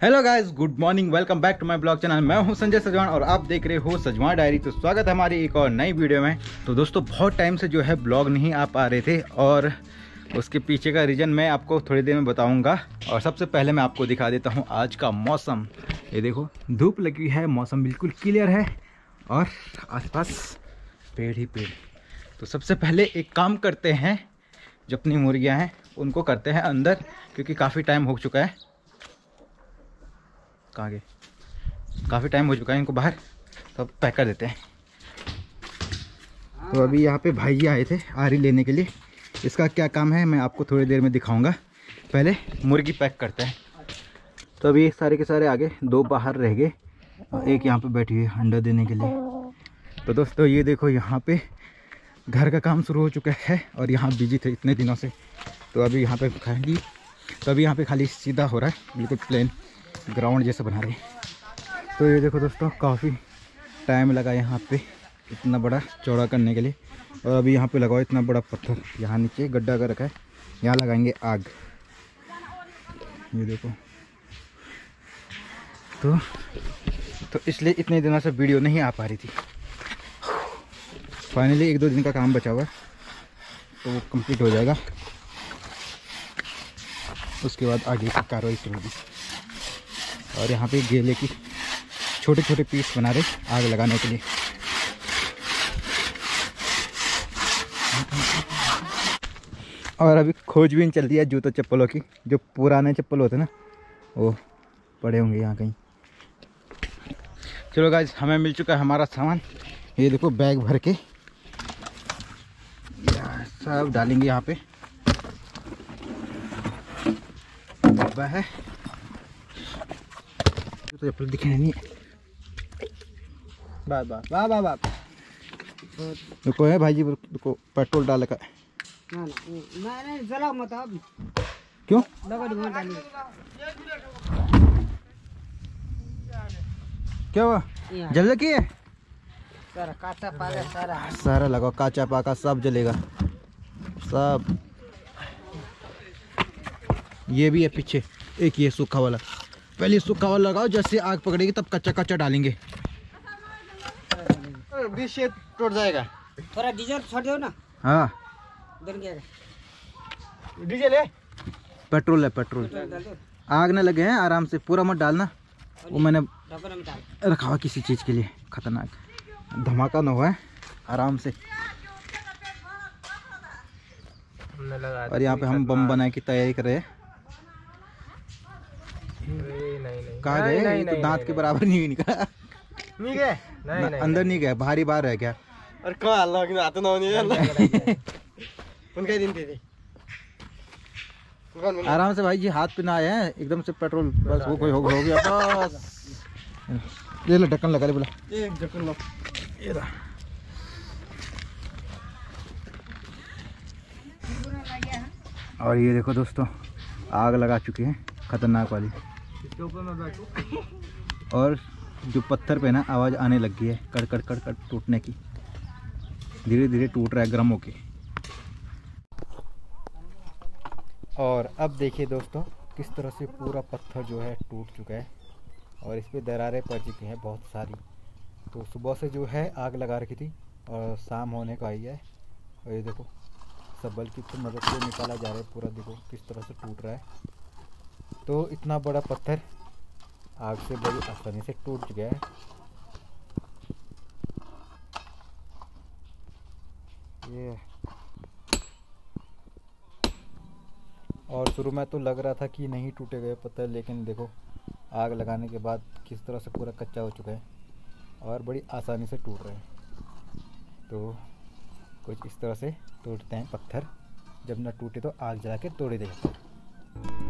Hello guys good morning welcome back to my blog channel मैं हूँ संजय सजवान और आप देख रहे हो सजवान डायरी तो स्वागत है हमारी एक और नई वीडियो में। तो दोस्तों, बहुत टाइम से जो है ब्लॉग नहीं आ पा रहे थे और उसके पीछे का रीज़न मैं आपको थोड़ी देर में बताऊँगा। और सबसे पहले मैं आपको दिखा देता हूँ आज का मौसम। ये देखो, धूप लगी है, मौसम बिल्कुल क्लियर है और आसपास पेड़ ही पेड़। तो सबसे पहले एक काम करते हैं, जो अपनी मुर्गियाँ हैं, उनको करते हैं अंदर, क्योंकि काफ़ी टाइम हो चुका है। कहाँ गए? काफ़ी टाइम हो चुका है इनको बाहर तो पैक कर देते हैं। तो अभी यहाँ पे भाई आए थे आरी लेने के लिए। इसका क्या काम है, मैं आपको थोड़ी देर में दिखाऊँगा। पहले मुर्गी पैक करते हैं। तो अभी सारे के सारे आगे दो बाहर रह गए, और एक यहाँ पे बैठी हुई है अंडा देने के लिए। तो दोस्तों, ये देखो यहाँ पे घर का काम शुरू हो चुका है, और यहाँ बिज़ी थे इतने दिनों से। तो अभी यहाँ पे खाएँगी। तो अभी यहाँ पे खाली सीधा हो रहा है, बिल्कुल प्लेन ग्राउंड जैसा बना रहे हैं। तो ये देखो दोस्तों, काफ़ी टाइम लगा यहाँ पे इतना बड़ा चौड़ा करने के लिए। और अभी यहाँ पे लगाओ इतना बड़ा पत्थर। यहाँ नीचे गड्ढा कर रखा है। यहाँ लगाएँगे आग। ये देखो। तो तो इसलिए इतने दिनों से वीडियो नहीं आ पा रही थी। फाइनली एक दो दिन का काम बचा हुआ है। तो वो कंप्लीट हो जाएगा। उसके बाद आगे की कार्रवाई शुरू होगी। और यहाँ पे गेले की छोटे छोटे पीस बना रहे आग लगाने के लिए। और अभी खोजबीन चल रही है जूतों चप्पलों की, जो पुराने चप्पल होते ना, वो पड़े होंगे यहाँ कहीं। चलो गाइज़ हमें मिल चुका है हमारा सामान। ये देखो बैग भर के। सब डालेंगे यहाँ पे। है। तो चप्पल दिखे नहीं। बात बात वाह वाह बात रुको है भाई जी रुको पेट्रोल डाल का ना ना नहीं नहीं मत अब। क्यों? क्या हुआ? यहाँ जल की है सारा काचा सारा। सारा लगाओ काचा पाका सब जलेगा। सब। ये भी है पीछे एक ये सूखा वाला। पहले सूखा वाला लगाओ जैसे आग पकड़ेगी तब कच्चा कच्चा डालेंगे। बीस से टूट जाएगा। थोड़ा डीजल छोड़ दो ना। हाँ। डीजल है? पेट्रोल है पेट्रोल। आग न लगे हैं आराम से पूरा मत डालना। वो मैंने रखा हुआ किसी चीज़ के लिए खतरनाक। धमाका ना हुआ है आराम से। और यहाँ पे हम बम बनाने की तैयारी कर रहे हैं। कहा गए? तो दांत के बराबर नहीं निकला। नहीं गए? अंदर नहीं गया बाहरी बाहर रह गया। और कहाँ अल्लाह के हाथ ना होने उनका दिन थे आराम से भाई जी हाथ पे ना आए हैं एकदम से पेट्रोल बस वो कोई हो हो गया। बस। ले लो ढक्कन लगा ले बोला। एक ढक्कन लो। ये रहा। और ये देखो दोस्तों आग लगा चुकी है खतरनाक वाली। और जो पत्थर पे ना आवाज़ आने लग गई है कड़ कड़ कड़ कड़ टूटने की। धीरे धीरे टूट रहा है गर्म होके और अब देखिए दोस्तों, किस तरह से पूरा पत्थर जो है टूट चुका है और इस पर दरारें पड़ चुकी हैं बहुत सारी। तो सुबह से जो है आग लगा रखी थी और शाम होने को आई है। और ये देखो सबल की तो मदद से निकाला जा रहा है पूरा, देखो किस तरह से टूट रहा है। तो इतना बड़ा पत्थर आग से बड़ी आसानी से टूट गया है। ये। और शुरू में तो लग रहा था कि नहीं टूटे गए पत्थर, लेकिन देखो, आग लगाने के बाद किस तरह से पूरा कच्चा हो चुका है और बड़ी आसानी से टूट रहे हैं। तो कुछ इस तरह से टूटते हैं पत्थर। जब ना टूटे तो आग जला के तोड़े दे जाते हैं।